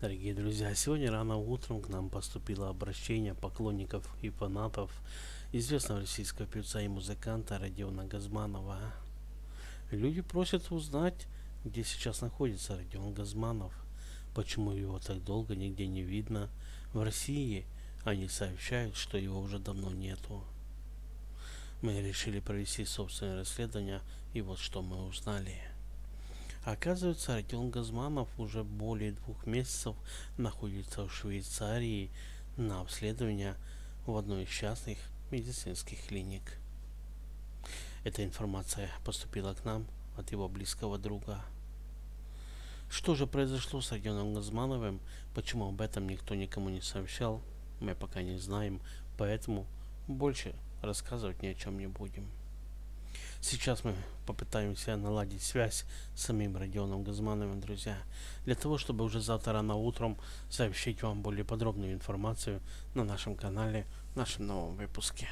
Дорогие друзья, сегодня рано утром к нам поступило обращение поклонников и фанатов известного российского певца и музыканта Родиона Газманова. Люди просят узнать, где сейчас находится Родион Газманов, почему его так долго нигде не видно. В России они сообщают, что его уже давно нету. Мы решили провести собственное расследование, и вот что мы узнали. Оказывается, Родион Газманов уже более двух месяцев находится в Швейцарии на обследовании в одной из частных медицинских клиник. Эта информация поступила к нам от его близкого друга. Что же произошло с Родионом Газмановым, почему об этом никто никому не сообщал, мы пока не знаем, поэтому больше рассказывать ни о чем не будем. Сейчас мы попытаемся наладить связь с самим Родионом Газмановым, друзья, для того, чтобы уже завтра рано утром сообщить вам более подробную информацию на нашем канале, в нашем новом выпуске.